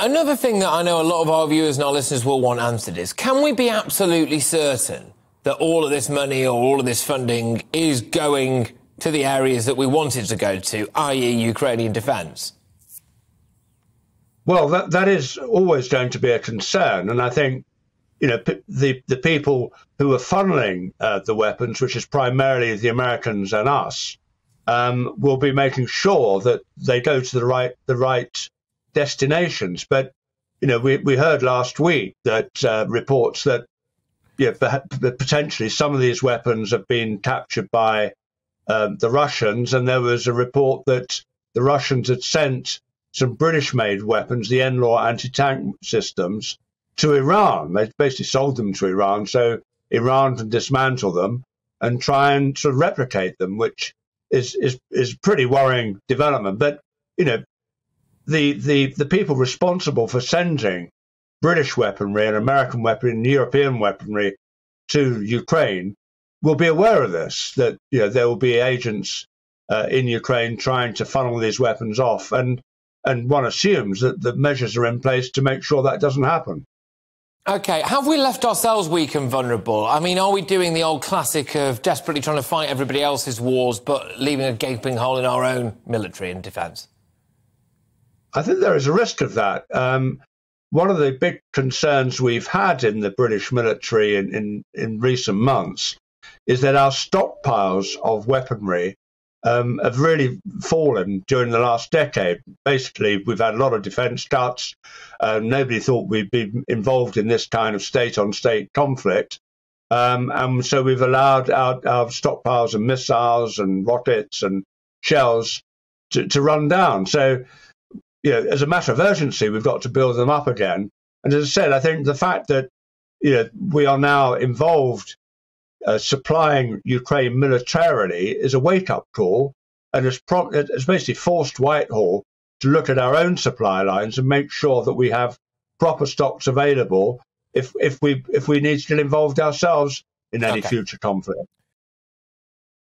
Another thing that I know a lot of our viewers and our listeners will want answered is can we be absolutely certain that all of this money or all of this funding is going to the areas that we wanted to go to, i.e., Ukrainian defence? Well, that, that is always going to be a concern. And I think, you know, the, the people who are funneling uh, the weapons, which is primarily the Americans and us, um, will be making sure that they go to the right the right destinations. But you know, we, we heard last week that uh, reports that yeah, potentially some of these weapons have been captured by um, the Russians, and there was a report that the Russians had sent some British-made weapons, the NLAW anti-tank systems, to Iran. They basically sold them to Iran, so Iran can dismantle them and try and sort of replicate them, which is is is pretty worrying development. But you know, the the the people responsible for sending British weaponry and American weaponry and European weaponry to Ukraine will be aware of this. That you know there will be agents uh, in Ukraine trying to funnel these weapons off, and and one assumes that the measures are in place to make sure that doesn't happen. Okay, have we left ourselves weak and vulnerable? I mean, are we doing the old classic of desperately trying to fight everybody else's wars but leaving a gaping hole in our own military and defence? I think there is a risk of that. Um, one of the big concerns we've had in the British military in, in, in recent months is that our stockpiles of weaponry um, have really fallen during the last decade. Basically, we've had a lot of defence cuts. Uh, nobody thought we'd be involved in this kind of state on state conflict. Um, and so we've allowed our, our, stockpiles of missiles and rockets and shells to, to run down. So, you know, as a matter of urgency, we've got to build them up again. And as I said, I think the fact that you know we are now involved uh, supplying Ukraine militarily is a wake up call and has, pro- has basically forced Whitehall to look at our own supply lines and make sure that we have proper stocks available if, if we if we need to get involved ourselves in any okay. future conflict.